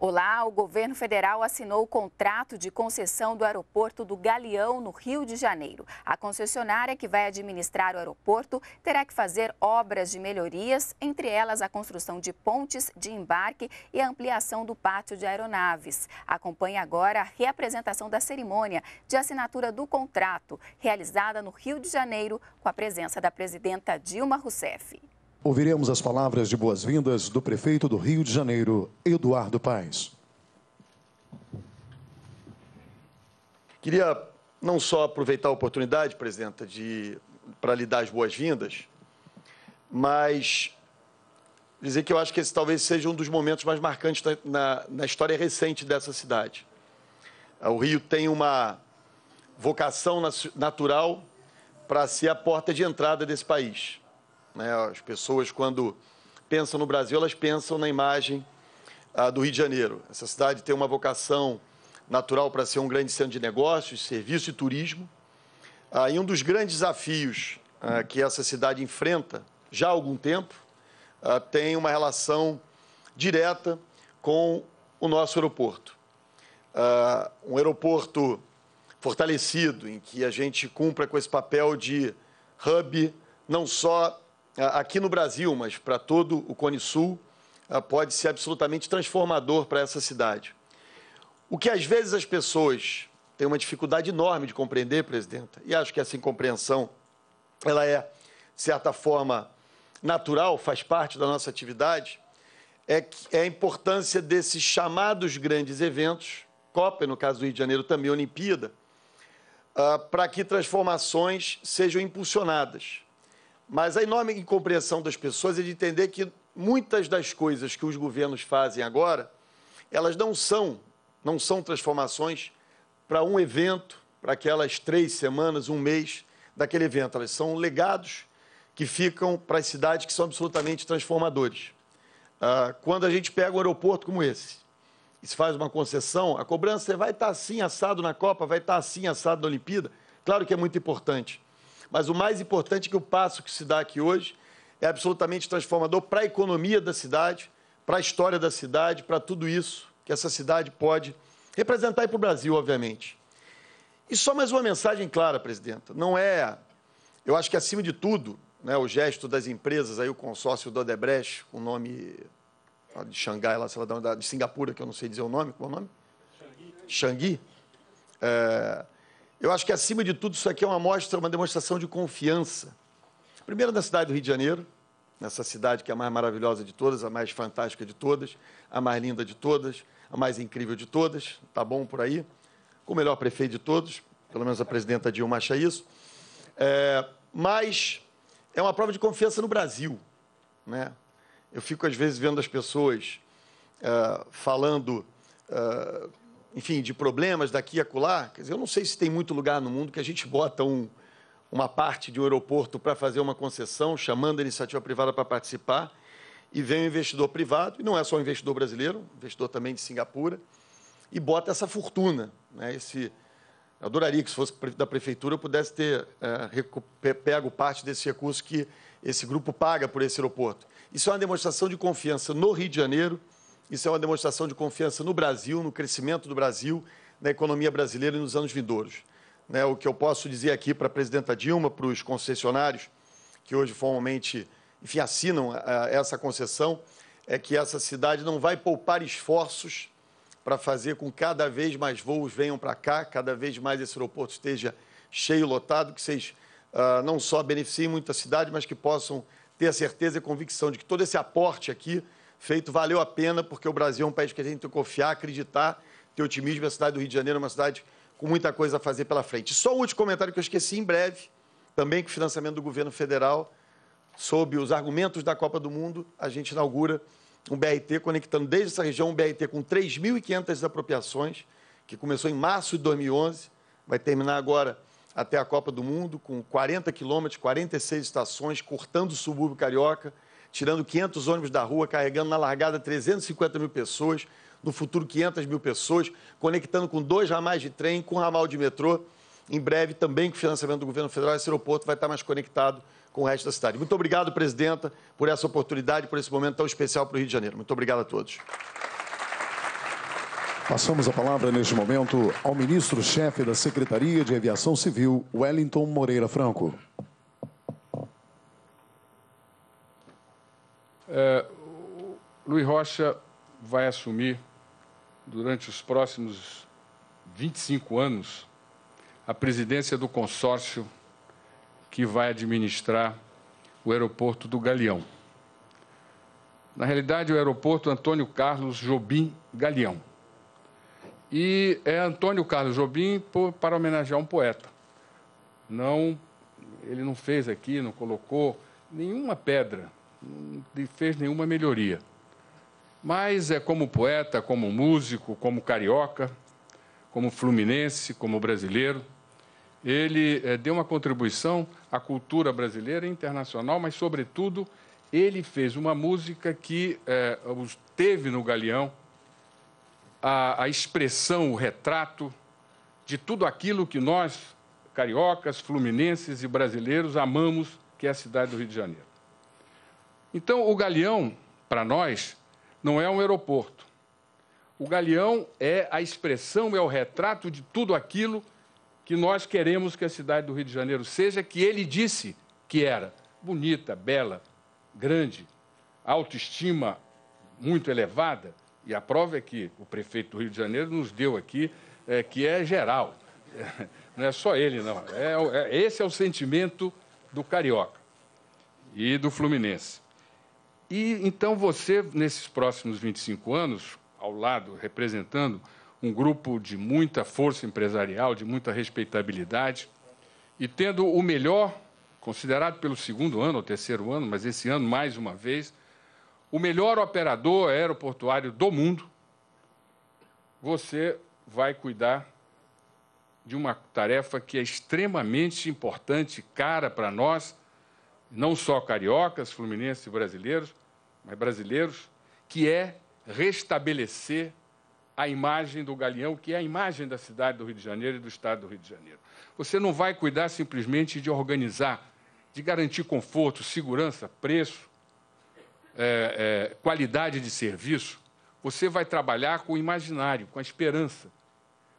Olá, o governo federal assinou o contrato de concessão do aeroporto do Galeão, no Rio de Janeiro. A concessionária que vai administrar o aeroporto terá que fazer obras de melhorias, entre elas a construção de pontes de embarque e a ampliação do pátio de aeronaves. Acompanhe agora a reapresentação da cerimônia de assinatura do contrato, realizada no Rio de Janeiro, com a presença da presidenta Dilma Rousseff. Ouviremos as palavras de boas-vindas do prefeito do Rio de Janeiro, Eduardo Paes. Queria não só aproveitar a oportunidade, presidenta, de para lhe dar as boas-vindas, mas dizer que eu acho que esse talvez seja um dos momentos mais marcantes na, na, na história recente dessa cidade. O Rio tem uma vocação natural para ser a porta de entrada desse país. Né? As pessoas, quando pensam no Brasil, elas pensam na imagem ah, do Rio de Janeiro. Essa cidade tem uma vocação natural para ser um grande centro de negócios, serviço e turismo. Ah, e um dos grandes desafios ah, que essa cidade enfrenta já há algum tempo ah, tem uma relação direta com o nosso aeroporto. Ah, um aeroporto fortalecido, em que a gente cumpra com esse papel de hub, não só aqui no Brasil, mas para todo o Cone Sul, pode ser absolutamente transformador para essa cidade. O que às vezes as pessoas têm uma dificuldade enorme de compreender, presidenta, e acho que essa incompreensão ela é, de certa forma, natural, faz parte da nossa atividade, é, é a importância desses chamados grandes eventos, Copa, no caso do Rio de Janeiro também Olimpíada, para que transformações sejam impulsionadas. Mas a enorme incompreensão das pessoas é de entender que muitas das coisas que os governos fazem agora, elas não são, não são transformações para um evento, para aquelas três semanas, um mês daquele evento. Elas são legados que ficam para as cidades que são absolutamente transformadores. Ah, quando a gente pega um aeroporto como esse, e se faz uma concessão, a cobrança vai estar assim assado na Copa, vai estar assim assado na Olimpíada. Claro que é muito importante. Mas o mais importante é que o passo que se dá aqui hoje é absolutamente transformador para a economia da cidade, para a história da cidade, para tudo isso que essa cidade pode representar para o Brasil, obviamente. E só mais uma mensagem clara, presidenta. Não é. Eu acho que, acima de tudo, né, o gesto das empresas, aí, o consórcio do Odebrecht, com o nome de Xangai, lá, sei lá, de Singapura, que eu não sei dizer o nome, qual é o nome? Xangui. Xangui. É, eu acho que, acima de tudo, isso aqui é uma mostra, uma demonstração de confiança. Primeiro, na cidade do Rio de Janeiro, nessa cidade que é a mais maravilhosa de todas, a mais fantástica de todas, a mais linda de todas, a mais incrível de todas, tá bom por aí, com o melhor prefeito de todos, pelo menos a presidenta Dilma acha isso. É, mas é uma prova de confiança no Brasil. Né? Eu fico, às vezes, vendo as pessoas uh, falando uh, enfim, de problemas daqui a acolá, quer dizer, eu não sei se tem muito lugar no mundo que a gente bota um, uma parte de um aeroporto para fazer uma concessão, chamando a iniciativa privada para participar, e vem um investidor privado, e não é só um investidor brasileiro, investidor também de Singapura, e bota essa fortuna. Né? Esse, eu adoraria que, se fosse da prefeitura, eu pudesse ter é, pego parte desse recurso que esse grupo paga por esse aeroporto. Isso é uma demonstração de confiança no Rio de Janeiro, isso é uma demonstração de confiança no Brasil, no crescimento do Brasil, na economia brasileira e nos anos vindouros. Né, o que eu posso dizer aqui para a presidenta Dilma, para os concessionários que hoje formalmente, enfim, assinam a, a essa concessão, é que essa cidade não vai poupar esforços para fazer com que cada vez mais voos venham para cá, cada vez mais esse aeroporto esteja cheio, lotado, que vocês uh, não só beneficiem muita cidade, mas que possam ter a certeza e convicção de que todo esse aporte aqui feito valeu a pena, porque o Brasil é um país que a gente tem que confiar, acreditar, ter otimismo. A cidade do Rio de Janeiro é uma cidade com muita coisa a fazer pela frente. Só o último comentário que eu esqueci, em breve, também com o financiamento do governo federal, sob os argumentos da Copa do Mundo, a gente inaugura um BRT conectando desde essa região um BRT com 3.500 apropriações, que começou em março de 2011, vai terminar agora até a Copa do Mundo, com 40 quilômetros, 46 estações, cortando o subúrbio carioca, tirando 500 ônibus da rua, carregando na largada 350 mil pessoas, no futuro 500 mil pessoas, conectando com dois ramais de trem, com ramal de metrô. Em breve, também com financiamento do governo federal, esse aeroporto vai estar mais conectado com o resto da cidade. Muito obrigado, presidenta, por essa oportunidade, por esse momento tão especial para o Rio de Janeiro. Muito obrigado a todos. Passamos a palavra neste momento ao ministro-chefe da Secretaria de Aviação Civil, Wellington Moreira Franco. É, Luiz Rocha vai assumir, durante os próximos 25 anos, a presidência do consórcio que vai administrar o aeroporto do Galeão. Na realidade, o aeroporto Antônio Carlos Jobim Galeão. E é Antônio Carlos Jobim por, para homenagear um poeta. Não, ele não fez aqui, não colocou nenhuma pedra, não fez nenhuma melhoria. Mas é como poeta, como músico, como carioca, como fluminense, como brasileiro, ele é, deu uma contribuição à cultura brasileira e internacional, mas, sobretudo, ele fez uma música que é, teve no Galeão a, a expressão, o retrato de tudo aquilo que nós, cariocas, fluminenses e brasileiros, amamos, que é a cidade do Rio de Janeiro. Então, o Galeão, para nós, não é um aeroporto. O Galeão é a expressão, é o retrato de tudo aquilo que nós queremos que a cidade do Rio de Janeiro seja, que ele disse que era bonita, bela, grande, autoestima muito elevada, e a prova é que o prefeito do Rio de Janeiro nos deu aqui, é, que é geral. Não é só ele, não. É, é, esse é o sentimento do carioca e do fluminense. E então você, nesses próximos 25 anos, ao lado, representando um grupo de muita força empresarial, de muita respeitabilidade, e tendo o melhor, considerado pelo segundo ano ou terceiro ano, mas esse ano mais uma vez, o melhor operador aeroportuário do mundo, você vai cuidar de uma tarefa que é extremamente importante, cara para nós, não só cariocas, fluminenses e brasileiros, mas brasileiros, que é restabelecer a imagem do Galeão, que é a imagem da cidade do Rio de Janeiro e do estado do Rio de Janeiro. Você não vai cuidar simplesmente de organizar, de garantir conforto, segurança, preço, é, é, qualidade de serviço, você vai trabalhar com o imaginário, com a esperança.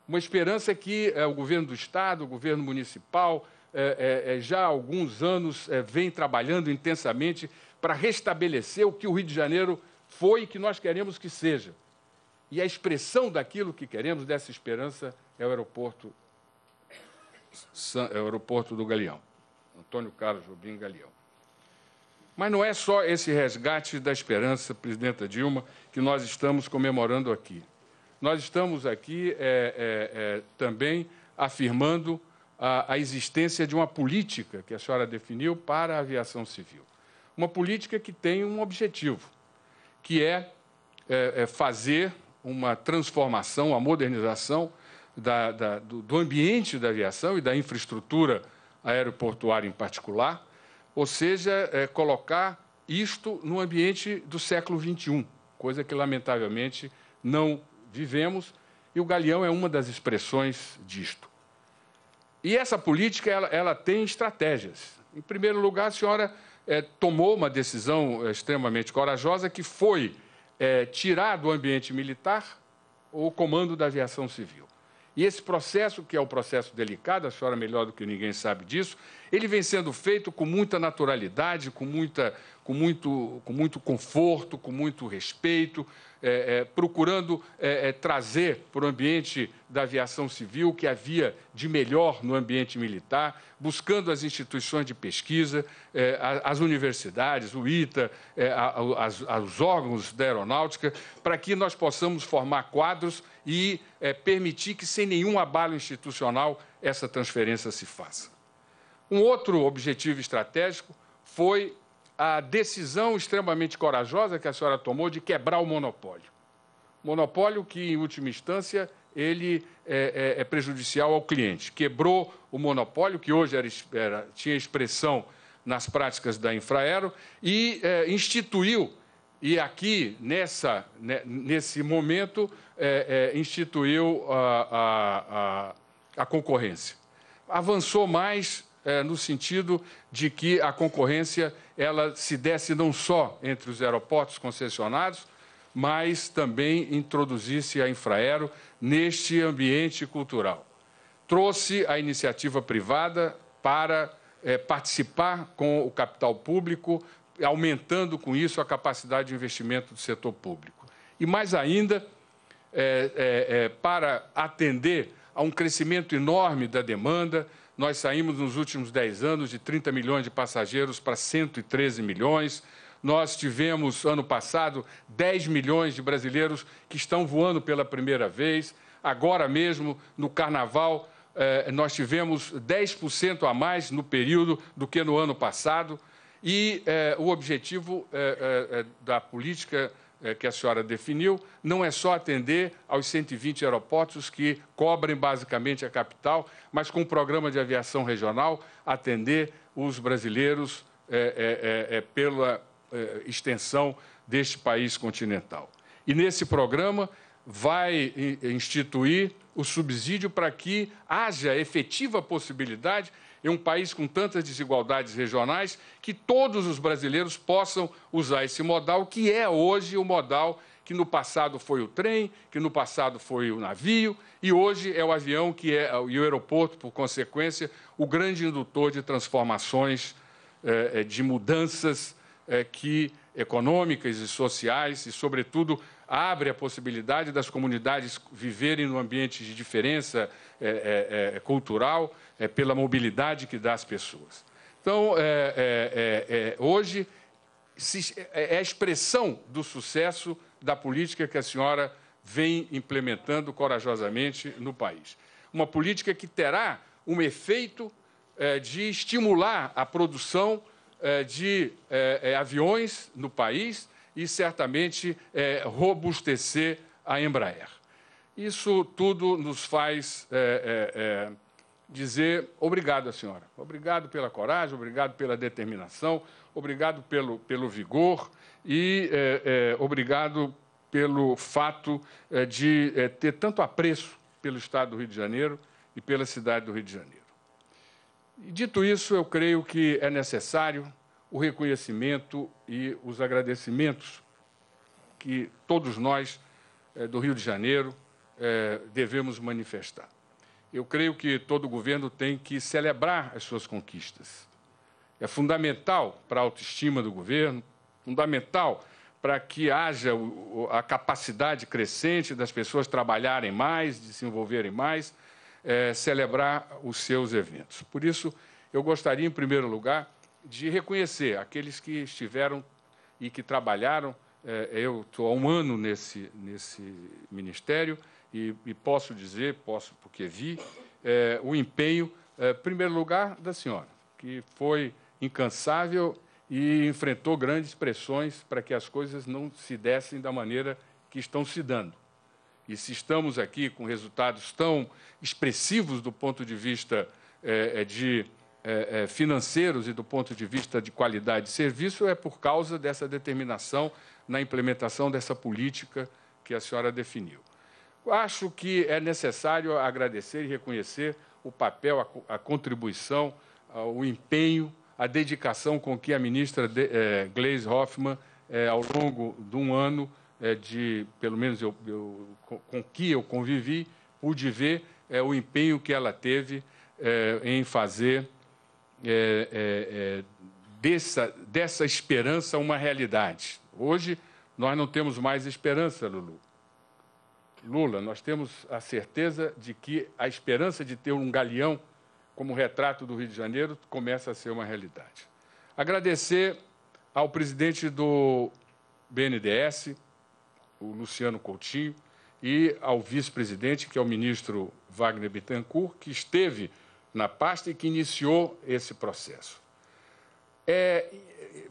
Uma esperança que é, o governo do Estado, o governo municipal, é, é, é, já há alguns anos vem trabalhando intensamente para restabelecer o que o Rio de Janeiro foi e que nós queremos que seja. E a expressão daquilo que queremos, dessa esperança, é o aeroporto, é o aeroporto do Galeão. Antônio Carlos Jobim Galeão. Mas não é só esse resgate da esperança, presidenta Dilma, que nós estamos comemorando aqui. Nós estamos aqui é, é, é, também afirmando a, a, existência de uma política que a senhora definiu para a aviação civil. Uma política que tem um objetivo, que é, é, é fazer uma transformação, uma modernização da, da, do, do ambiente da aviação e da infraestrutura aeroportuária em particular, ou seja, é, colocar isto no ambiente do século XXI, coisa que, lamentavelmente, não vivemos, e o Galeão é uma das expressões disto. E essa política ela, ela tem estratégias. Em primeiro lugar, a senhora é, tomou uma decisão é, extremamente corajosa, que foi é, tirar do ambiente militar o comando da aviação civil. E esse processo, que é um processo delicado, a senhora melhor do que ninguém sabe disso, ele vem sendo feito com muita naturalidade, com, muita, com, muito, com muito conforto, com muito respeito, é, é, procurando é, é trazer para o ambiente da aviação civil o que havia de melhor no ambiente militar, buscando as instituições de pesquisa, é, as universidades, o ITA, é, as, os órgãos da aeronáutica, para que nós possamos formar quadros e permitir que, sem nenhum abalo institucional, essa transferência se faça. Um outro objetivo estratégico foi a decisão extremamente corajosa que a senhora tomou de quebrar o monopólio. Monopólio que, em última instância, ele é, é, é prejudicial ao cliente. Quebrou o monopólio, que hoje era, era, tinha expressão nas práticas da Infraero, e é, instituiu, e aqui, nessa, né, nesse momento, é, é, instituiu a, a, a, a concorrência. Avançou mais é, no sentido de que a concorrência ela se desse não só entre os aeroportos concessionados, mas também introduzisse a Infraero neste ambiente cultural. Trouxe a iniciativa privada para é, participar com o capital público, aumentando com isso a capacidade de investimento do setor público. E mais ainda, é, para atender a um crescimento enorme da demanda, nós saímos nos últimos 10 anos de 30 milhões de passageiros para 113 milhões. Nós tivemos, ano passado, 10 milhões de brasileiros que estão voando pela primeira vez. Agora mesmo, no Carnaval, eh, nós tivemos 10% a mais no período do que no ano passado. E eh, o objetivo eh, da política que a senhora definiu não é só atender aos 120 aeroportos que cobrem basicamente a capital, mas com o programa de aviação regional atender os brasileiros pela extensão deste país continental. E nesse programa vai instituir o subsídio para que haja efetiva possibilidade em um país com tantas desigualdades regionais que todos os brasileiros possam usar esse modal, que é hoje o modal que no passado foi o trem, que no passado foi o navio e hoje é o avião que é e o aeroporto, por consequência, o grande indutor de transformações, eh, de mudanças eh, que econômicas e sociais e, sobretudo, abre a possibilidade das comunidades viverem num ambiente de diferença é, é, é cultural é, pela mobilidade que dá às pessoas. Então, é, hoje é a expressão do sucesso da política que a senhora vem implementando corajosamente no país. Uma política que terá um efeito de estimular a produção de aviões no país e certamente é, robustecer a Embraer. Isso tudo nos faz é, é, é, dizer obrigado à senhora. Obrigado pela coragem, obrigado pela determinação, obrigado pelo, pelo vigor e é, é, obrigado pelo fato de ter tanto apreço pelo Estado do Rio de Janeiro e pela cidade do Rio de Janeiro. E, dito isso, eu creio que é necessário o reconhecimento e os agradecimentos que todos nós eh, do Rio de Janeiro eh, devemos manifestar. Eu creio que todo governo tem que celebrar as suas conquistas. É fundamental para a autoestima do governo, fundamental para que haja a capacidade crescente das pessoas trabalharem mais, desenvolverem mais, é, celebrar os seus eventos. Por isso, eu gostaria, em primeiro lugar, de reconhecer aqueles que estiveram e que trabalharam. É, eu estou há um ano nesse, nesse ministério e, e posso dizer, posso porque vi, é, o empenho, é, em primeiro lugar, da senhora, que foi incansável e enfrentou grandes pressões para que as coisas não se dessem da maneira que estão se dando. E se estamos aqui com resultados tão expressivos do ponto de vista é, é de é, é, financeiros e do ponto de vista de qualidade de serviço é por causa dessa determinação na implementação dessa política que a senhora definiu. Acho que é necessário agradecer e reconhecer o papel, a, contribuição, o empenho, a dedicação com que a ministra de, é, Gleisi Hoffmann, é, ao longo de um ano, é, de, pelo menos eu, eu, com, com que eu convivi, pude ver é, o empenho que ela teve é, em fazer é, é, é, dessa, dessa esperança uma realidade. Hoje, nós não temos mais esperança, Lulu. Lula, nós temos a certeza de que a esperança de ter um galeão como retrato do Rio de Janeiro começa a ser uma realidade. Agradecer ao presidente do BNDES, o Luciano Coutinho, e ao vice-presidente, que é o ministro Wagner Bittencourt, que esteve na pasta e que iniciou esse processo. É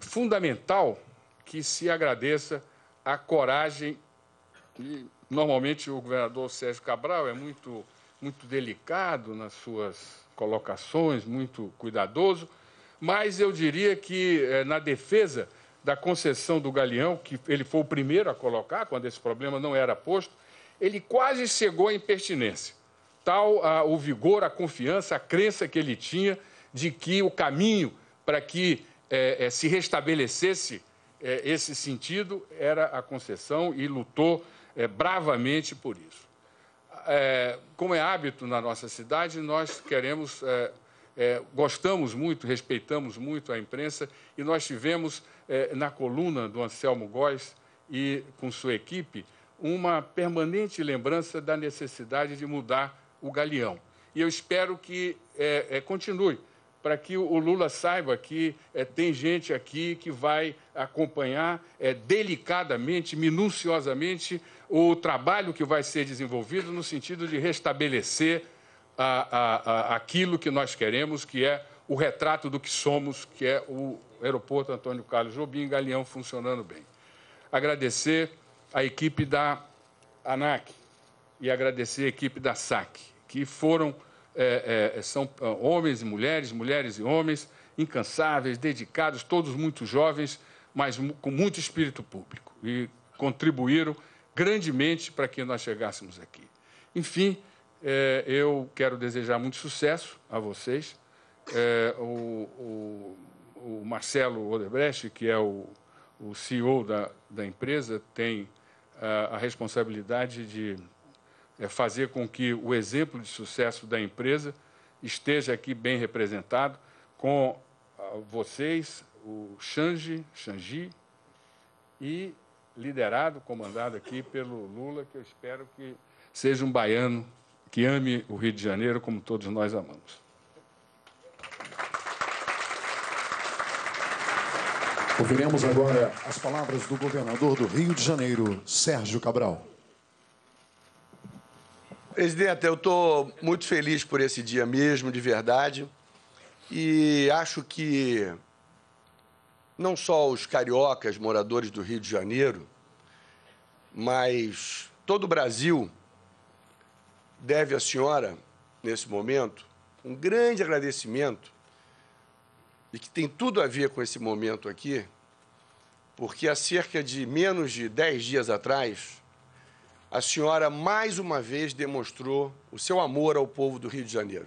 fundamental que se agradeça a coragem e normalmente o governador Sérgio Cabral é muito muito delicado nas suas colocações, muito cuidadoso, mas eu diria que é, na defesa da concessão do Galeão, que ele foi o primeiro a colocar quando esse problema não era posto, ele quase chegou à impertinência ah, o vigor, a confiança, a crença que ele tinha de que o caminho para que eh, eh, se restabelecesse é, esse sentido era a concessão e lutou é, bravamente por isso. É, como é hábito na nossa cidade, nós queremos, é, é, gostamos muito, respeitamos muito a imprensa e nós tivemos é, na coluna do Anselmo Góes e com sua equipe uma permanente lembrança da necessidade de mudar o galeão. E eu espero que continue para que o Lula saiba que é, tem gente aqui que vai acompanhar é, delicadamente, minuciosamente, o trabalho que vai ser desenvolvido no sentido de restabelecer a, a, a, aquilo que nós queremos, que é o retrato do que somos, que é o aeroporto Antônio Carlos Jobim Galeão funcionando bem. Agradecer a equipe da ANAC e agradecer a equipe da SAC, que foram é, é, são ah, homens e mulheres, mulheres e homens, incansáveis, dedicados, todos muito jovens, mas com muito espírito público. E contribuíram grandemente para que nós chegássemos aqui. Enfim, é, eu quero desejar muito sucesso a vocês. É, o, o, o, Marcelo Odebrecht, que é o, o CEO da, da empresa, tem a, a responsabilidade de é fazer com que o exemplo de sucesso da empresa esteja aqui bem representado com ah, vocês, o Xangi, Xangi, e liderado, comandado aqui pelo Lula, que eu espero que seja um baiano que ame o Rio de Janeiro como todos nós amamos. Ouviremos agora as palavras do governador do Rio de Janeiro, Sérgio Cabral. Presidente, eu estou muito feliz por esse dia mesmo, de verdade. E acho que não só os cariocas, moradores do Rio de Janeiro, mas todo o Brasil deve à senhora, nesse momento, um grande agradecimento e que tem tudo a ver com esse momento aqui, porque há cerca de menos de dez dias atrás, a senhora mais uma vez demonstrou o seu amor ao povo do Rio de Janeiro.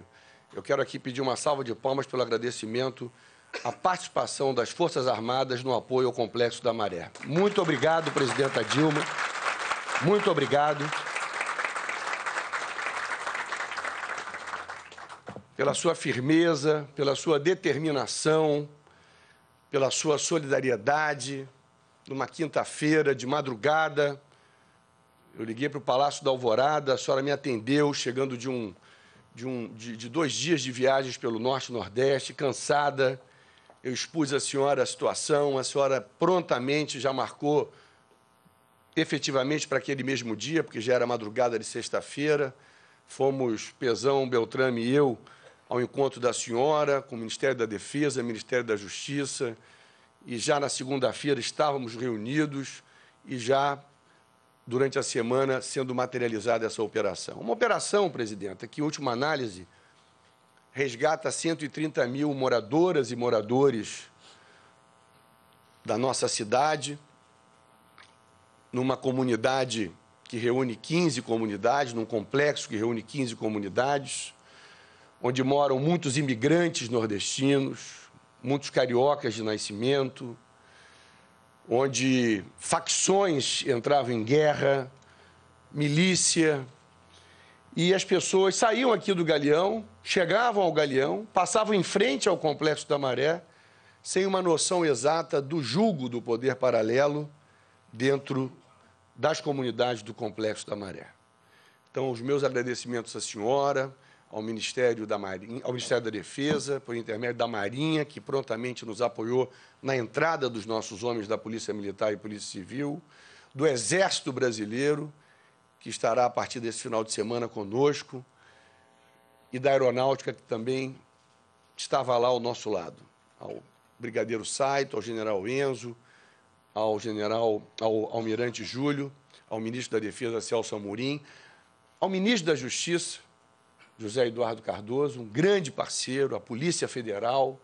Eu quero aqui pedir uma salva de palmas pelo agradecimento à participação das Forças Armadas no apoio ao Complexo da Maré. Muito obrigado, presidenta Dilma. Muito obrigado. Pela sua firmeza, pela sua determinação, pela sua solidariedade, numa quinta-feira de madrugada, eu liguei para o Palácio da Alvorada, a senhora me atendeu, chegando de, um, de, um, de, de dois dias de viagens pelo Norte e Nordeste, cansada. Eu expus à senhora a situação, a senhora prontamente já marcou efetivamente para aquele mesmo dia, porque já era madrugada de sexta-feira. Fomos, Pezão, Beltrame e eu, ao encontro da senhora, com o Ministério da Defesa, Ministério da Justiça, e já na segunda-feira estávamos reunidos e já durante a semana sendo materializada essa operação. Uma operação, presidenta, que, em última análise, resgata 130 mil moradoras e moradores da nossa cidade, numa comunidade que reúne 15 comunidades, num complexo que reúne 15 comunidades, onde moram muitos imigrantes nordestinos, muitos cariocas de nascimento, onde facções entravam em guerra, milícia, e as pessoas saíam aqui do galeão, chegavam ao galeão, passavam em frente ao complexo da Maré, sem uma noção exata do julgo do poder paralelo dentro das comunidades do complexo da Maré. Então, os meus agradecimentos à senhora, ao Ministério da Marinha, ao Ministério da Defesa, por intermédio da Marinha, que prontamente nos apoiou na entrada dos nossos homens da Polícia Militar e Polícia Civil, do Exército Brasileiro, que estará a partir desse final de semana conosco, e da Aeronáutica, que também estava lá ao nosso lado, ao Brigadeiro Saito, ao General Enzo, ao General, ao Almirante Júlio, ao Ministro da Defesa Celso Amorim, ao Ministro da Justiça, José Eduardo Cardoso, um grande parceiro, a Polícia Federal,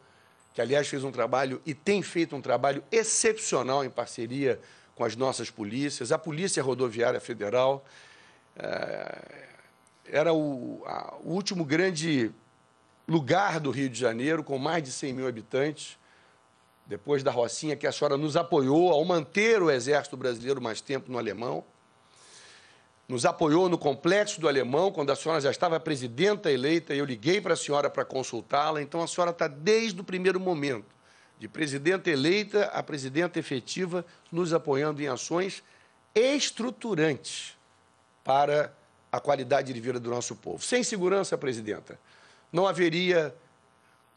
que, aliás, fez um trabalho e tem feito um trabalho excepcional em parceria com as nossas polícias, a Polícia Rodoviária Federal. É, era o, a, o último grande lugar do Rio de Janeiro, com mais de 100 mil habitantes, depois da Rocinha, que a senhora nos apoiou ao manter o Exército Brasileiro mais tempo no Alemão. Nos apoiou no Complexo do Alemão, quando a senhora já estava presidenta eleita, eu liguei para a senhora para consultá-la. Então, a senhora está desde o primeiro momento, de presidenta eleita a presidenta efetiva, nos apoiando em ações estruturantes para a qualidade de vida do nosso povo. Sem segurança, presidenta, não haveria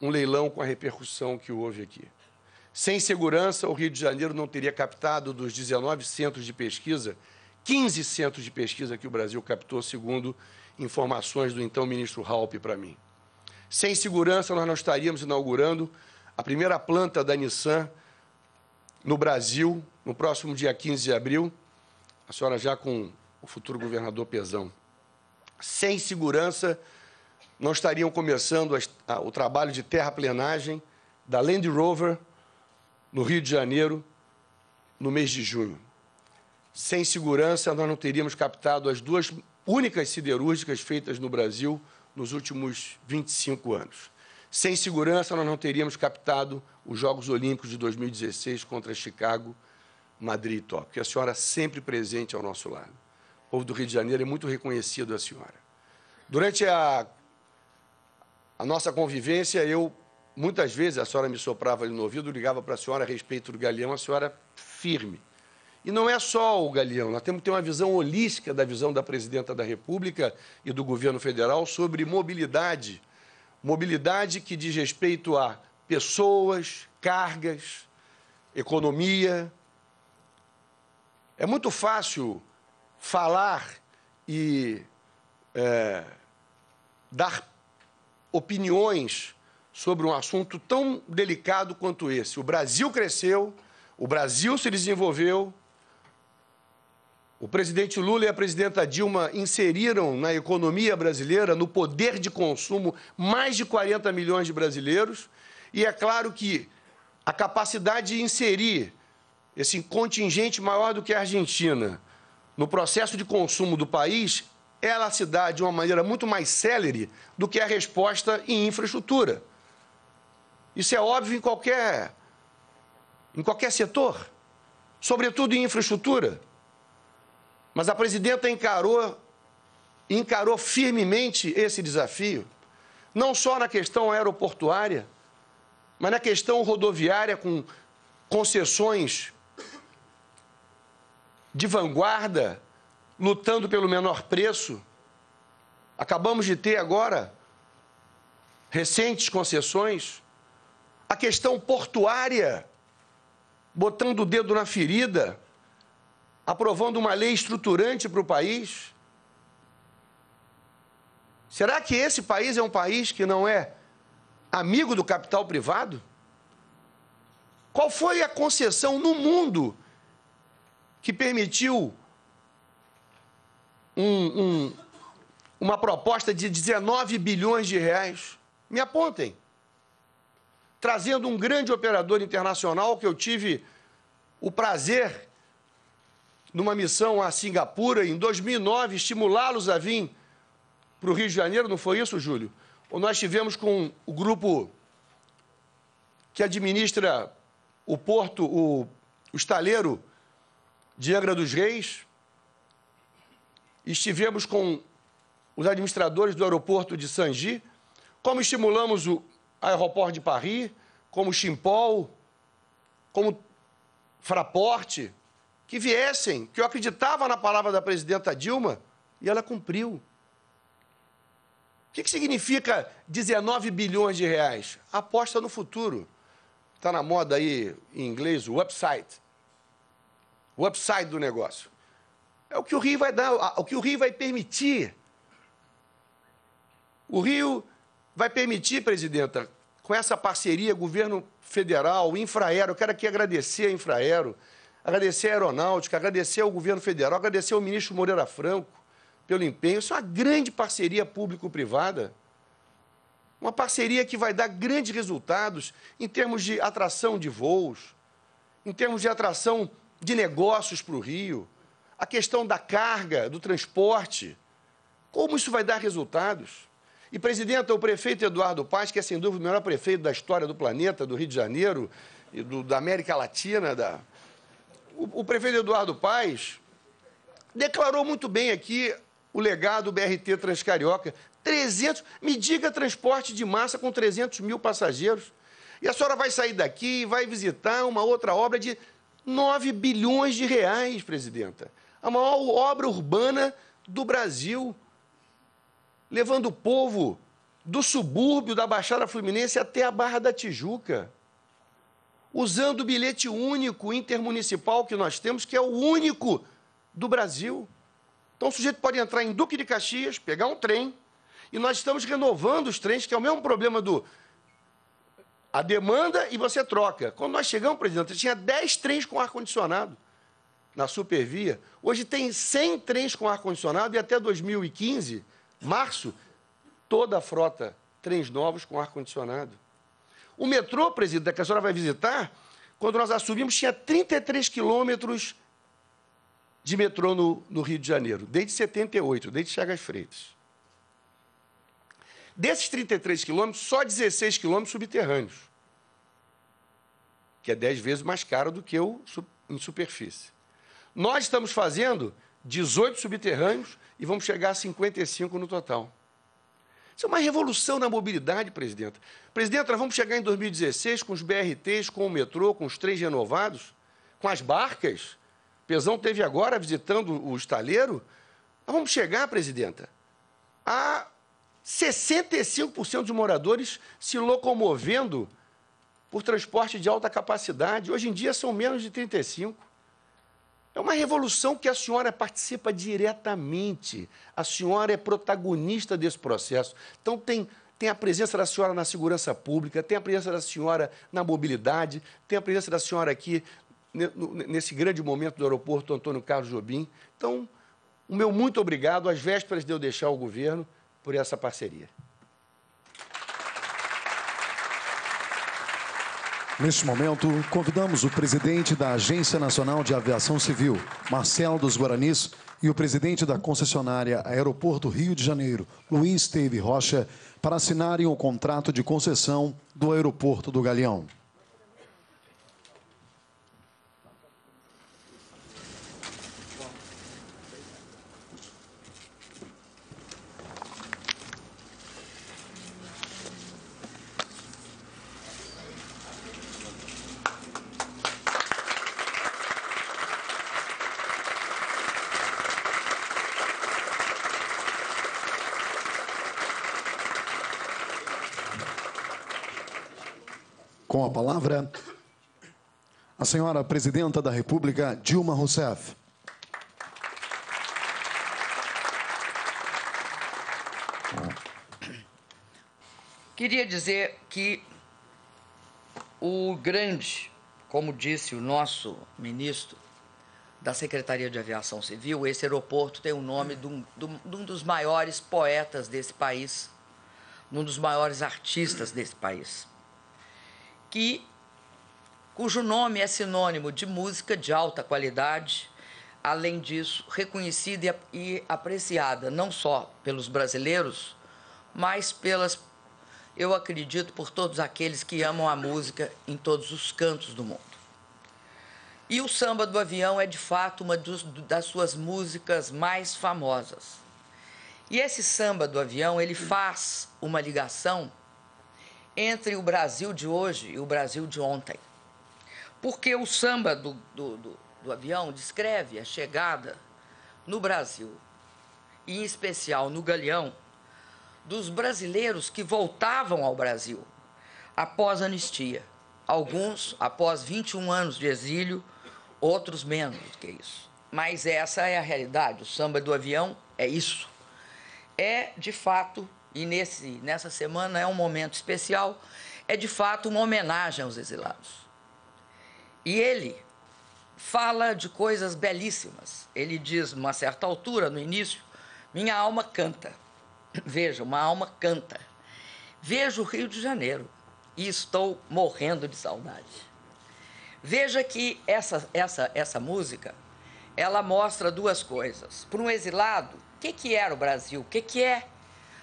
um leilão com a repercussão que houve aqui. Sem segurança, o Rio de Janeiro não teria captado dos 19 centros de pesquisa, 15 centros de pesquisa que o Brasil captou, segundo informações do então ministro Halpe para mim. Sem segurança, nós não estaríamos inaugurando a primeira planta da Nissan no Brasil, no próximo dia 15 de abril, a senhora já com o futuro governador Pezão. Sem segurança, não estariam começando o trabalho de terraplenagem da Land Rover no Rio de Janeiro no mês de junho. Sem segurança, nós não teríamos captado as duas únicas siderúrgicas feitas no Brasil nos últimos 25 anos. Sem segurança, nós não teríamos captado os Jogos Olímpicos de 2016 contra Chicago, Madrid e Tóquio. A senhora sempre presente ao nosso lado. O povo do Rio de Janeiro é muito reconhecido a senhora. Durante a, a nossa convivência, eu, muitas vezes, a senhora me soprava no ouvido, ligava para a senhora a respeito do Galeão, a senhora firme. E não é só o Galeão, nós temos que ter uma visão holística da visão da presidenta da República e do governo federal sobre mobilidade. Mobilidade que diz respeito a pessoas, cargas, economia. É muito fácil falar e é, dar opiniões sobre um assunto tão delicado quanto esse. O Brasil cresceu, o Brasil se desenvolveu, o presidente Lula e a presidenta Dilma inseriram na economia brasileira, no poder de consumo, mais de 40 milhões de brasileiros. E é claro que a capacidade de inserir esse contingente maior do que a Argentina no processo de consumo do país, ela se dá de uma maneira muito mais célere do que a resposta em infraestrutura. Isso é óbvio em qualquer, em qualquer setor, sobretudo em infraestrutura. Mas a presidenta encarou, encarou firmemente esse desafio, não só na questão aeroportuária, mas na questão rodoviária, com concessões de vanguarda, lutando pelo menor preço. Acabamos de ter agora recentes concessões. A questão portuária, botando o dedo na ferida, aprovando uma lei estruturante para o país? Será que esse país é um país que não é amigo do capital privado? Qual foi a concessão no mundo que permitiu um, um, uma proposta de 19 bilhões de reais? Me apontem. Trazendo um grande operador internacional que eu tive o prazer numa missão a Singapura, em 2009, estimulá-los a vir para o Rio de Janeiro, não foi isso, Júlio? Ou nós tivemos com o grupo que administra o porto, o, o estaleiro de Angra dos Reis, estivemos com os administradores do aeroporto de Sanji, como estimulamos o aeroporto de Paris, como Chimpol, como Fraporte, que viessem, que eu acreditava na palavra da presidenta Dilma e ela cumpriu. O que, que significa 19 bilhões de reais? Aposta no futuro. Está na moda aí, em inglês, o upside. O upside do negócio. É o que o Rio vai dar, o que o Rio vai permitir. O Rio vai permitir, presidenta, com essa parceria, governo federal, Infraero, eu quero aqui agradecer a Infraero, agradecer a Aeronáutica, agradecer ao governo federal, agradecer ao ministro Moreira Franco pelo empenho. Isso é uma grande parceria público-privada. Uma parceria que vai dar grandes resultados em termos de atração de voos, em termos de atração de negócios para o Rio, a questão da carga, do transporte. Como isso vai dar resultados? E, presidenta, o prefeito Eduardo Paz, que é sem dúvida o melhor prefeito da história do planeta, do Rio de Janeiro e do, da América Latina, da... O, prefeito Eduardo Paz declarou muito bem aqui o legado do BRT Transcarioca. 300, me diga transporte de massa com 300 mil passageiros. E a senhora vai sair daqui e vai visitar uma outra obra de 9 bilhões de reais, presidenta. A maior obra urbana do Brasil, levando o povo do subúrbio da Baixada Fluminense até a Barra da Tijuca. Usando o bilhete único intermunicipal que nós temos, que é o único do Brasil. Então o sujeito pode entrar em Duque de Caxias, pegar um trem, e nós estamos renovando os trens, que é o mesmo problema do a demanda e você troca. Quando nós chegamos, presidente, tinha 10 trens com ar-condicionado na Supervia. Hoje tem 100 trens com ar-condicionado e até 2015, março, toda a frota, trens novos com ar-condicionado. O metrô, presidente, que a senhora vai visitar, quando nós assumimos, tinha 33 quilômetros de metrô no, no, Rio de Janeiro, desde 78, desde Chagas Freitas. Desses 33 quilômetros, só 16 quilômetros subterrâneos, que é 10 vezes mais caro do que o em superfície. Nós estamos fazendo 18 subterrâneos e vamos chegar a 55 no total. Isso é uma revolução na mobilidade, presidenta. Presidenta, nós vamos chegar em 2016 com os BRTs, com o metrô, com os trens renovados, com as barcas. Pesão teve agora visitando o estaleiro. Nós vamos chegar, presidenta, a 65% dos moradores se locomovendo por transporte de alta capacidade. Hoje em dia são menos de 35%. É uma revolução que a senhora participa diretamente. A senhora é protagonista desse processo. Então, tem, tem a presença da senhora na segurança pública, tem a presença da senhora na mobilidade, tem a presença da senhora aqui nesse grande momento do aeroporto Antônio Carlos Jobim. Então, o meu muito obrigado às vésperas de eu deixar o governo por essa parceria. Neste momento, convidamos o presidente da Agência Nacional de Aviação Civil, Marcelo dos Guaranis, e o presidente da concessionária Aeroporto Rio de Janeiro, Luiz Teve Rocha, para assinarem o contrato de concessão do Aeroporto do Galeão. Com a palavra, a senhora presidenta da República, Dilma Rousseff. Queria dizer que o grande, como disse o nosso ministro da Secretaria de Aviação Civil, esse aeroporto tem o nome de um, de um dos maiores poetas desse país, um dos maiores artistas desse país que cujo nome é sinônimo de música de alta qualidade, além disso, reconhecida e apreciada não só pelos brasileiros, mas pelas eu acredito por todos aqueles que amam a música em todos os cantos do mundo. E o samba do avião é de fato uma das suas músicas mais famosas. E esse samba do avião, ele faz uma ligação entre o Brasil de hoje e o Brasil de ontem. Porque o samba do, do, do, do avião descreve a chegada no Brasil, e em especial no Galeão, dos brasileiros que voltavam ao Brasil após a anistia. Alguns após 21 anos de exílio, outros menos do que isso. Mas essa é a realidade. O samba do avião é isso. É, de fato, e nesse, nessa semana é um momento especial, é de fato uma homenagem aos exilados. E ele fala de coisas belíssimas. Ele diz, numa certa altura, no início, minha alma canta. Veja, uma alma canta. Vejo o Rio de Janeiro e estou morrendo de saudade. Veja que essa, essa, essa música, ela mostra duas coisas. Para um exilado, o que, que era o Brasil? O que, que é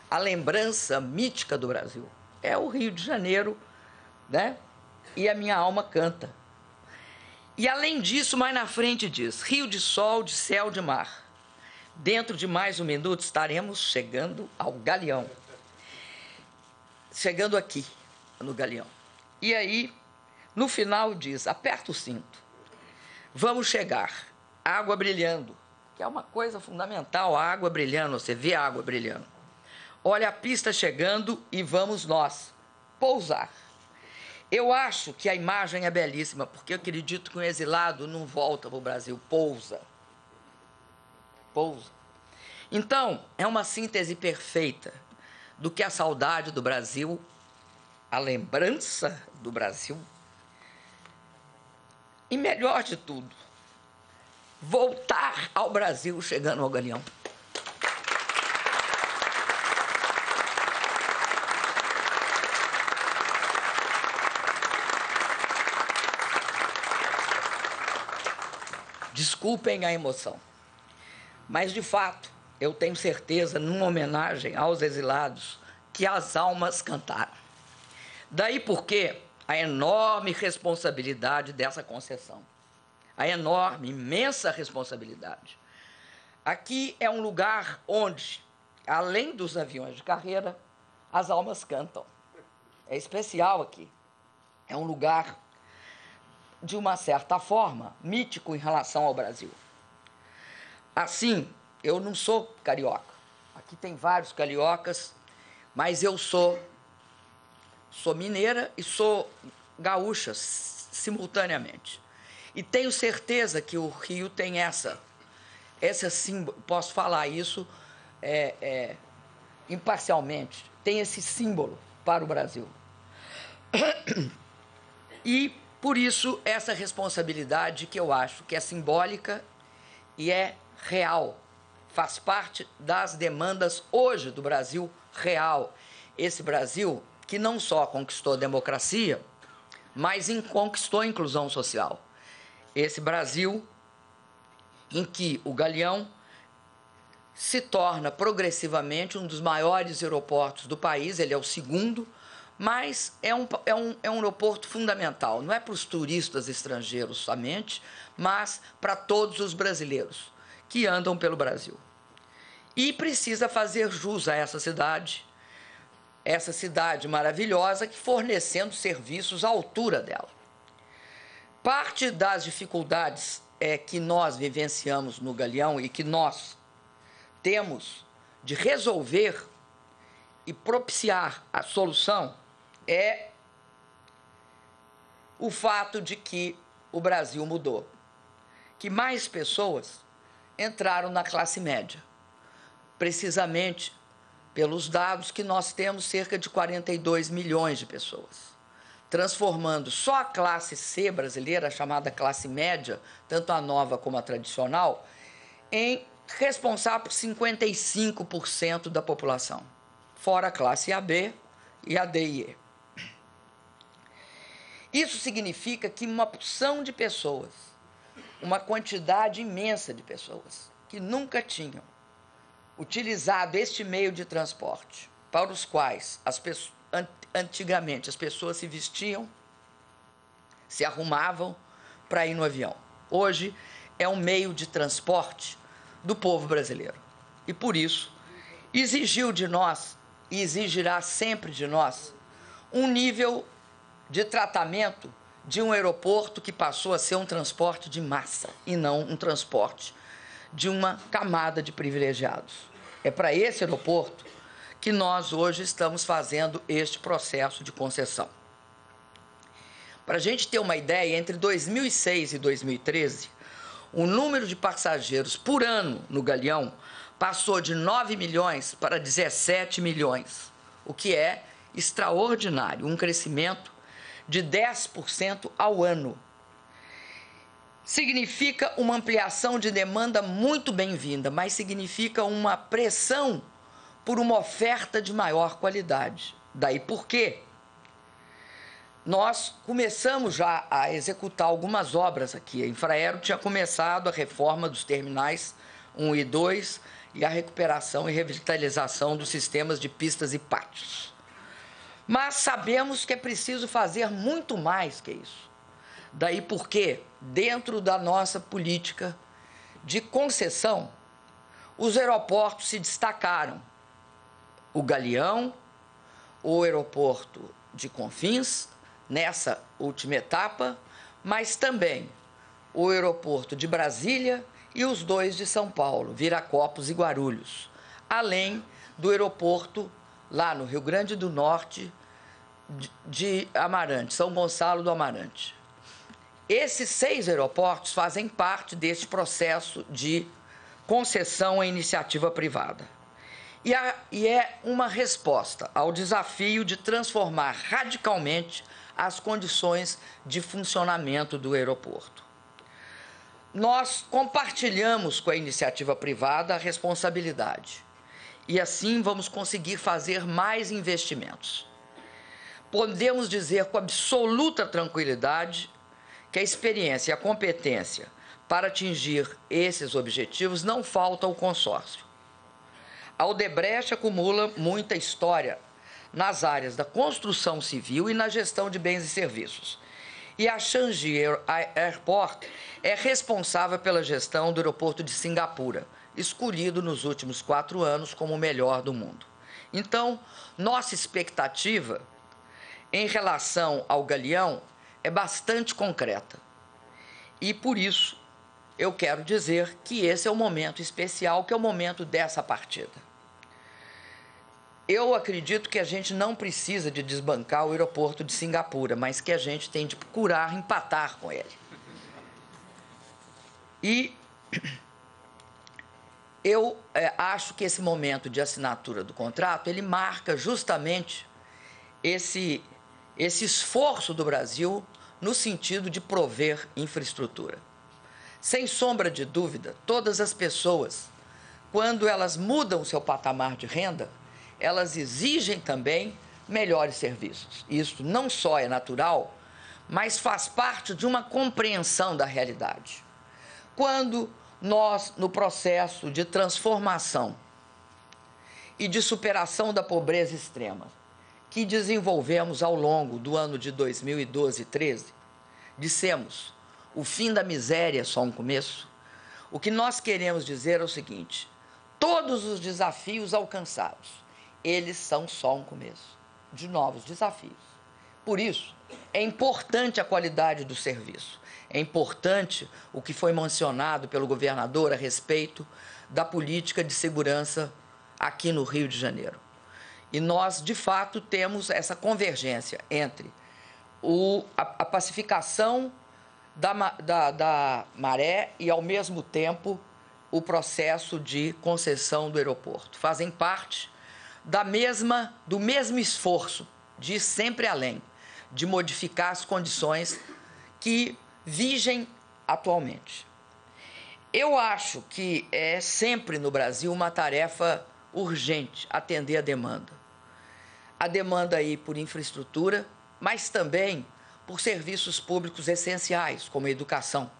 a lembrança mítica do Brasil. É o Rio de Janeiro, né? E a minha alma canta. E além disso, mais na frente diz: Rio de sol, de céu, de mar. Dentro de mais um minuto estaremos chegando ao Galeão. Chegando aqui, no Galeão. E aí, no final diz: aperta o cinto. Vamos chegar. Água brilhando, que é uma coisa fundamental, a água brilhando, você vê a água brilhando. Olha a pista chegando e vamos nós pousar. Eu acho que a imagem é belíssima, porque eu acredito que um exilado não volta para o Brasil, pousa. Pousa. Então, é uma síntese perfeita do que a saudade do Brasil, a lembrança do Brasil, e melhor de tudo, voltar ao Brasil chegando ao Galeão. Desculpem a emoção, mas de fato, eu tenho certeza, numa homenagem aos exilados, que as almas cantaram. Daí porque a enorme responsabilidade dessa concessão. A enorme, imensa responsabilidade. Aqui é um lugar onde, além dos aviões de carreira, as almas cantam. É especial aqui. É um lugar de uma certa forma, mítico em relação ao Brasil. Assim, eu não sou carioca. Aqui tem vários cariocas, mas eu sou sou mineira e sou gaúcha simultaneamente. E tenho certeza que o Rio tem essa essa símbolo, posso falar isso é, é, imparcialmente, tem esse símbolo para o Brasil. E por isso, essa responsabilidade que eu acho que é simbólica e é real, faz parte das demandas hoje do Brasil real. Esse Brasil que não só conquistou a democracia, mas conquistou a inclusão social. Esse Brasil em que o Galeão se torna progressivamente um dos maiores aeroportos do país, ele é o segundo mas é um, é um, é um aeroporto fundamental, não é para os turistas estrangeiros somente, mas para todos os brasileiros que andam pelo Brasil. E precisa fazer jus a essa cidade, essa cidade maravilhosa, que fornecendo serviços à altura dela. Parte das dificuldades é, que nós vivenciamos no Galeão e que nós temos de resolver e propiciar a solução é o fato de que o Brasil mudou. Que mais pessoas entraram na classe média. Precisamente pelos dados que nós temos, cerca de 42 milhões de pessoas. Transformando só a classe C brasileira, chamada classe média, tanto a nova como a tradicional, em responsável por 55% da população, fora a classe AB e a D e E. Isso significa que uma porção de pessoas, uma quantidade imensa de pessoas que nunca tinham utilizado este meio de transporte, para os quais as pessoas, antigamente as pessoas se vestiam, se arrumavam para ir no avião. Hoje é um meio de transporte do povo brasileiro. E por isso exigiu de nós e exigirá sempre de nós um nível de tratamento de um aeroporto que passou a ser um transporte de massa e não um transporte de uma camada de privilegiados. É para esse aeroporto que nós hoje estamos fazendo este processo de concessão. Para a gente ter uma ideia, entre 2006 e 2013, o número de passageiros por ano no Galeão passou de 9 milhões para 17 milhões, o que é extraordinário, um crescimento de 10% ao ano. Significa uma ampliação de demanda muito bem-vinda, mas significa uma pressão por uma oferta de maior qualidade. Daí por quê? Nós começamos já a executar algumas obras aqui. A Infraero tinha começado a reforma dos terminais 1 e 2 e a recuperação e revitalização dos sistemas de pistas e pátios. Mas sabemos que é preciso fazer muito mais que isso. Daí porque, dentro da nossa política de concessão, os aeroportos se destacaram. O Galeão, o aeroporto de Confins, nessa última etapa, mas também o aeroporto de Brasília e os dois de São Paulo, Viracopos e Guarulhos, além do aeroporto lá no Rio Grande do Norte de Amarante, São Gonçalo do Amarante. Esses seis aeroportos fazem parte desse processo de concessão à iniciativa privada. E, a, e é uma resposta ao desafio de transformar radicalmente as condições de funcionamento do aeroporto nós compartilhamos com a iniciativa privada a responsabilidade. E assim vamos conseguir fazer mais investimentos. Podemos dizer com absoluta tranquilidade que a experiência e a competência para atingir esses objetivos não falta ao consórcio. A Odebrecht acumula muita história nas áreas da construção civil e na gestão de bens e serviços e a Changi Airport é responsável pela gestão do aeroporto de Singapura, escolhido nos últimos quatro anos como o melhor do mundo. Então, nossa expectativa em relação ao Galeão é bastante concreta. E por isso eu quero dizer que esse é o momento especial, que é o momento dessa partida. Eu acredito que a gente não precisa de desbancar o aeroporto de Singapura, mas que a gente tem de procurar empatar com ele. E eu é, acho que esse momento de assinatura do contrato ele marca justamente esse, esse esforço do Brasil no sentido de prover infraestrutura. Sem sombra de dúvida, todas as pessoas, quando elas mudam seu patamar de renda, elas exigem também melhores serviços. Isso não só é natural, mas faz parte de uma compreensão da realidade. Quando nós, no processo de transformação e de superação da pobreza extrema, que desenvolvemos ao longo do ano de 2012 e 13, dissemos: o fim da miséria é só um começo. O que nós queremos dizer é o seguinte: todos os desafios alcançados eles são só um começo de novos desafios. Por isso, é importante a qualidade do serviço. É importante o que foi mencionado pelo governador a respeito da política de segurança aqui no Rio de Janeiro. E nós, de fato, temos essa convergência entre o, a, a pacificação da, da, da maré e, ao mesmo tempo, o processo de concessão do aeroporto. Fazem parte da mesma, do mesmo esforço de ir sempre além, de modificar as condições que vigem atualmente. Eu acho que é sempre no Brasil uma tarefa urgente atender a demanda. A demanda aí por infraestrutura, mas também por serviços públicos essenciais, como a educação.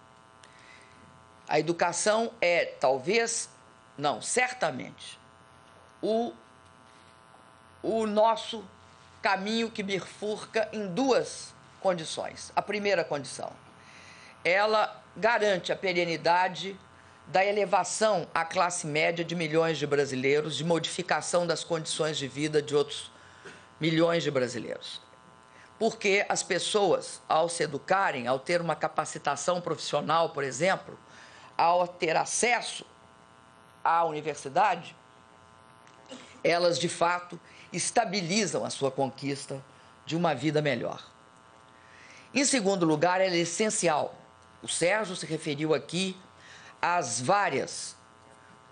A educação é, talvez, não, certamente, o o nosso caminho que bifurca em duas condições. A primeira condição, ela garante a perenidade da elevação à classe média de milhões de brasileiros, de modificação das condições de vida de outros milhões de brasileiros. Porque as pessoas, ao se educarem, ao ter uma capacitação profissional, por exemplo, ao ter acesso à universidade, elas de fato estabilizam a sua conquista de uma vida melhor. Em segundo lugar, é essencial. O Sérgio se referiu aqui às várias,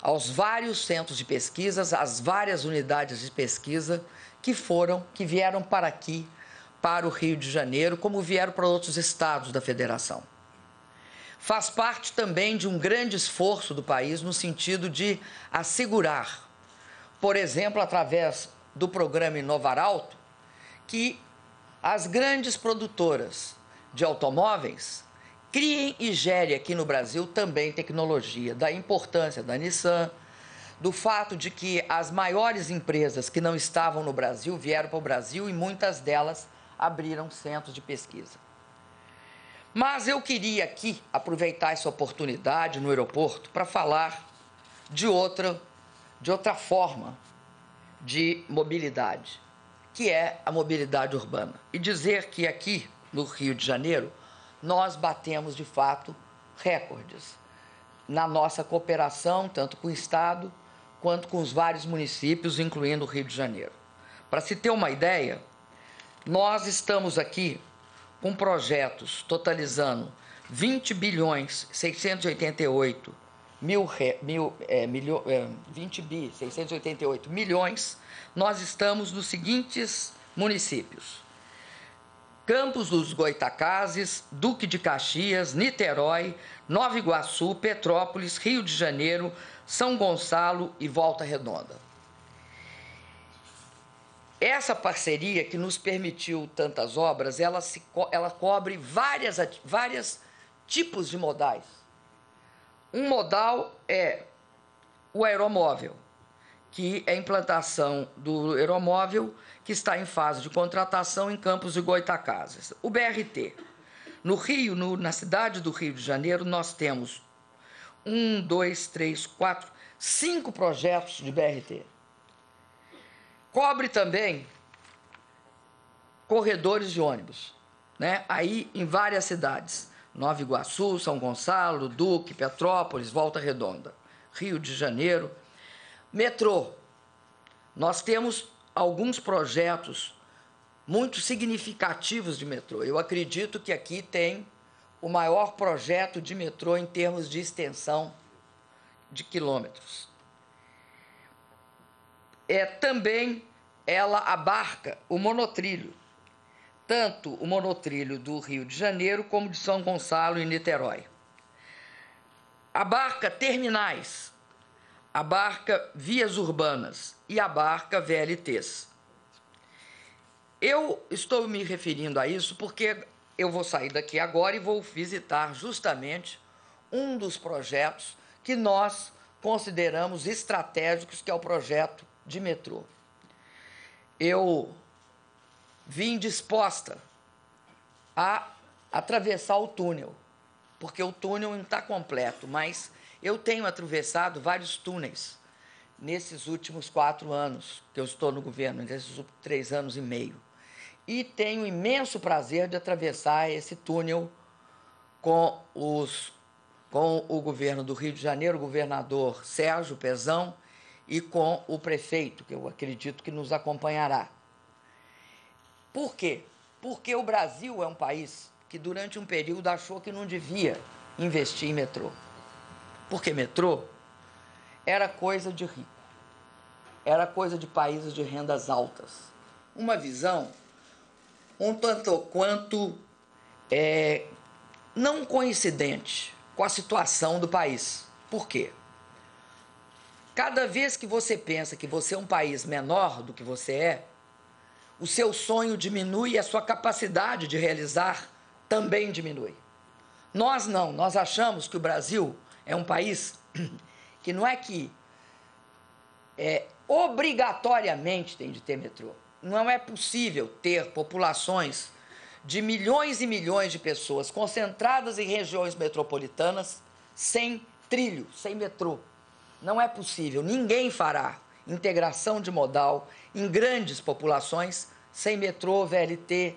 aos vários centros de pesquisas, às várias unidades de pesquisa que foram, que vieram para aqui, para o Rio de Janeiro, como vieram para outros estados da federação. Faz parte também de um grande esforço do país no sentido de assegurar, por exemplo, através do programa Inovar Alto que as grandes produtoras de automóveis criem e gerem aqui no Brasil também tecnologia, da importância da Nissan, do fato de que as maiores empresas que não estavam no Brasil vieram para o Brasil e muitas delas abriram centros de pesquisa. Mas eu queria aqui aproveitar essa oportunidade no aeroporto para falar de outra, de outra forma de mobilidade, que é a mobilidade urbana. E dizer que aqui no Rio de Janeiro nós batemos de fato recordes na nossa cooperação, tanto com o Estado quanto com os vários municípios, incluindo o Rio de Janeiro. Para se ter uma ideia, nós estamos aqui com projetos totalizando 20 bilhões 688 mil, mil, é, milho, é, 20 bi 688 milhões, nós estamos nos seguintes municípios: Campos dos Goitacazes, Duque de Caxias, Niterói, Nova Iguaçu, Petrópolis, Rio de Janeiro, São Gonçalo e Volta Redonda. Essa parceria que nos permitiu tantas obras, ela, se, ela cobre várias, várias tipos de modais. Um modal é o aeromóvel, que é a implantação do aeromóvel que está em fase de contratação em Campos de Goitacazes. O BRT. No Rio, no, na cidade do Rio de Janeiro, nós temos um, dois, três, quatro, cinco projetos de BRT. Cobre também corredores de ônibus, né? aí em várias cidades. Nova Iguaçu, São Gonçalo, Duque, Petrópolis, Volta Redonda, Rio de Janeiro. Metrô. Nós temos alguns projetos muito significativos de metrô. Eu acredito que aqui tem o maior projeto de metrô em termos de extensão de quilômetros. É também ela abarca o monotrilho, tanto o monotrilho do Rio de Janeiro como de São Gonçalo e Niterói. Abarca terminais, abarca vias urbanas e abarca VLTs. Eu estou me referindo a isso porque eu vou sair daqui agora e vou visitar justamente um dos projetos que nós consideramos estratégicos, que é o projeto de metrô. Eu vim disposta a atravessar o túnel, porque o túnel não está completo, mas eu tenho atravessado vários túneis nesses últimos quatro anos que eu estou no governo, nesses três anos e meio. E tenho imenso prazer de atravessar esse túnel com, os, com o governo do Rio de Janeiro, o governador Sérgio Pezão, e com o prefeito, que eu acredito que nos acompanhará. Por quê? Porque o Brasil é um país que durante um período achou que não devia investir em metrô. Porque metrô era coisa de rico, era coisa de países de rendas altas. Uma visão um tanto quanto é, não coincidente com a situação do país. Por quê? Cada vez que você pensa que você é um país menor do que você é, o seu sonho diminui e a sua capacidade de realizar também diminui. Nós não, nós achamos que o Brasil é um país que não é que é, obrigatoriamente tem de ter metrô. Não é possível ter populações de milhões e milhões de pessoas concentradas em regiões metropolitanas sem trilho, sem metrô. Não é possível, ninguém fará integração de modal em grandes populações sem metrô, VLT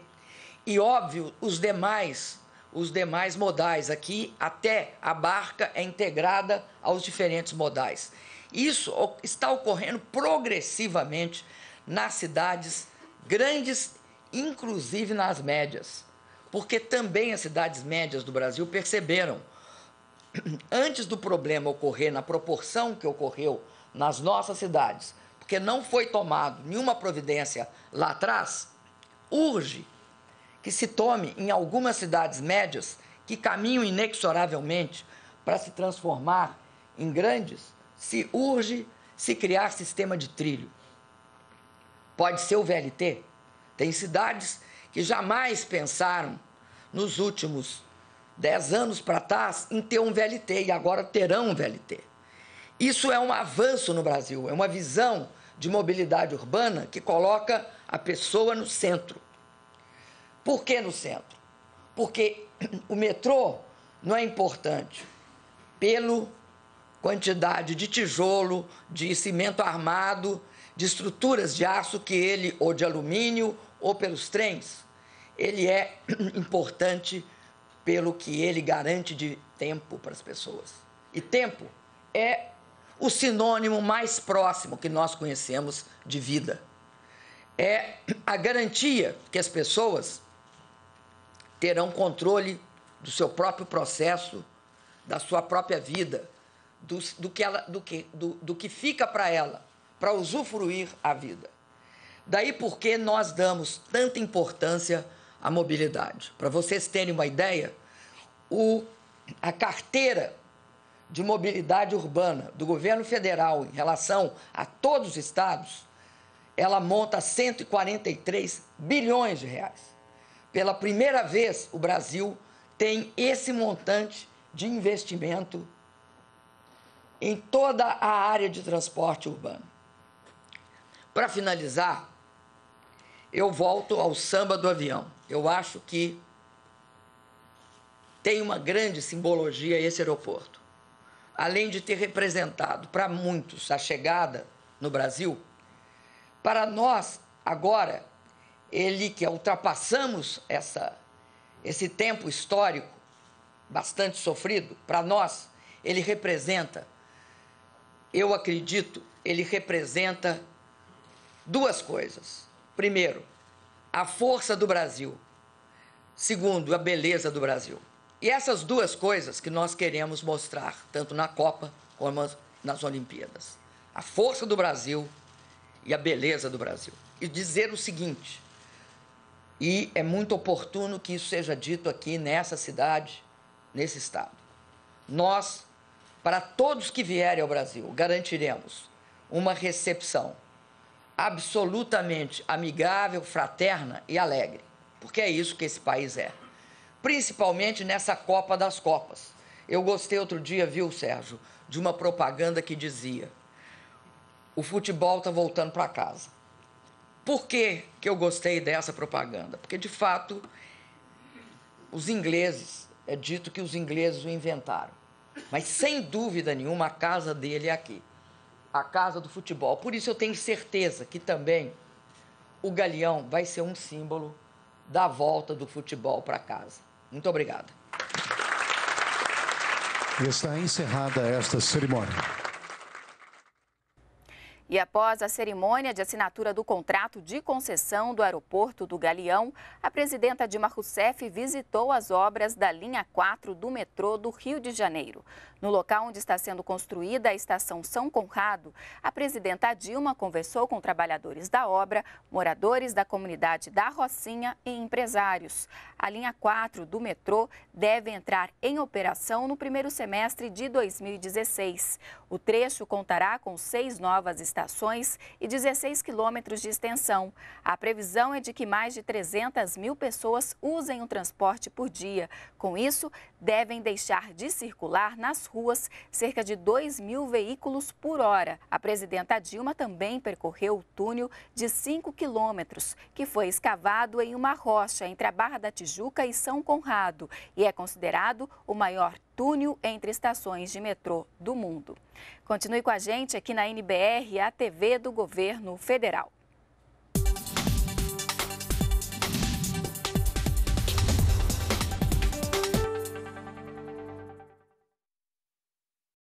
e óbvio os demais os demais modais. Aqui, até a barca é integrada aos diferentes modais. Isso está ocorrendo progressivamente nas cidades grandes, inclusive nas médias. Porque também as cidades médias do Brasil perceberam, antes do problema ocorrer na proporção que ocorreu nas nossas cidades, porque não foi tomado nenhuma providência lá atrás, urge que se tome em algumas cidades médias que caminham inexoravelmente para se transformar em grandes, se urge se criar sistema de trilho. Pode ser o VLT. Tem cidades que jamais pensaram nos últimos dez anos para trás em ter um VLT e agora terão um VLT. Isso é um avanço no Brasil, é uma visão de mobilidade urbana que coloca a pessoa no centro. Por que no centro? Porque o metrô não é importante pela quantidade de tijolo, de cimento armado, de estruturas de aço que ele, ou de alumínio, ou pelos trens. Ele é importante pelo que ele garante de tempo para as pessoas. E tempo é o sinônimo mais próximo que nós conhecemos de vida. É a garantia que as pessoas terão controle do seu próprio processo, da sua própria vida, do, do que, ela, do, que, do, do que fica para ela, para usufruir a vida. Daí porque nós damos tanta importância à mobilidade. Para vocês terem uma ideia, o, a carteira de mobilidade urbana do governo federal em relação a todos os estados, ela monta 143 bilhões de reais. Pela primeira vez, o Brasil tem esse montante de investimento em toda a área de transporte urbano. Para finalizar, eu volto ao samba do avião. Eu acho que tem uma grande simbologia esse aeroporto além de ter representado para muitos a chegada no Brasil, para nós, agora, ele que ultrapassamos essa, esse tempo histórico bastante sofrido, para nós, ele representa, eu acredito, ele representa duas coisas. Primeiro, a força do Brasil. Segundo, a beleza do Brasil. E essas duas coisas que nós queremos mostrar, tanto na Copa como nas Olimpíadas: a força do Brasil e a beleza do Brasil. E dizer o seguinte, e é muito oportuno que isso seja dito aqui nessa cidade, nesse estado. Nós, para todos que vierem ao Brasil, garantiremos uma recepção absolutamente amigável, fraterna e alegre, porque é isso que esse país é principalmente nessa Copa das Copas. Eu gostei outro dia, viu, Sérgio, de uma propaganda que dizia: o futebol está voltando para casa. Por que, que eu gostei dessa propaganda? Porque, de fato, os ingleses, é dito que os ingleses o inventaram. Mas, sem dúvida nenhuma, a casa dele é aqui a casa do futebol. Por isso, eu tenho certeza que também o Galeão vai ser um símbolo da volta do futebol para casa. Muito obrigado. Está encerrada esta cerimônia. E após a cerimônia de assinatura do contrato de concessão do aeroporto do Galeão, a presidenta Dilma Rousseff visitou as obras da linha 4 do metrô do Rio de Janeiro. No local onde está sendo construída a estação São Conrado, a presidenta Dilma conversou com trabalhadores da obra, moradores da comunidade da Rocinha e empresários. A linha 4 do metrô deve entrar em operação no primeiro semestre de 2016. O trecho contará com seis novas estações e 16 quilômetros de extensão. A previsão é de que mais de 300 mil pessoas usem o transporte por dia. Com isso, devem deixar de circular nas ruas cerca de 2 mil veículos por hora. A presidenta Dilma também percorreu o túnel de 5 quilômetros, que foi escavado em uma rocha entre a Barra da Tijuca e São Conrado e é considerado o maior túnel entre estações de metrô do mundo. Continue com a gente aqui na NBR, a TV do Governo Federal.